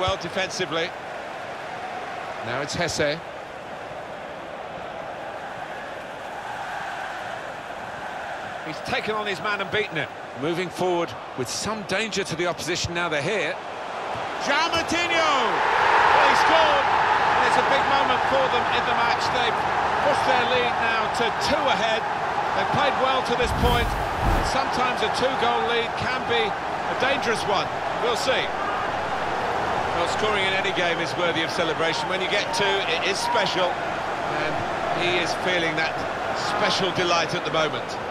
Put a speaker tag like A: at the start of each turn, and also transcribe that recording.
A: well defensively. Now it's Hesse. He's taken on his man and beaten him. Moving forward with some danger to the opposition now they're here. João! Well, he scored, and it's a big moment for them in the match. They've pushed their lead now to two ahead. They've played well to this point. Sometimes a two-goal lead can be a dangerous one. We'll see. Scoring in any game is worthy of celebration. When you get two, it is special, and he is feeling that special delight at the moment.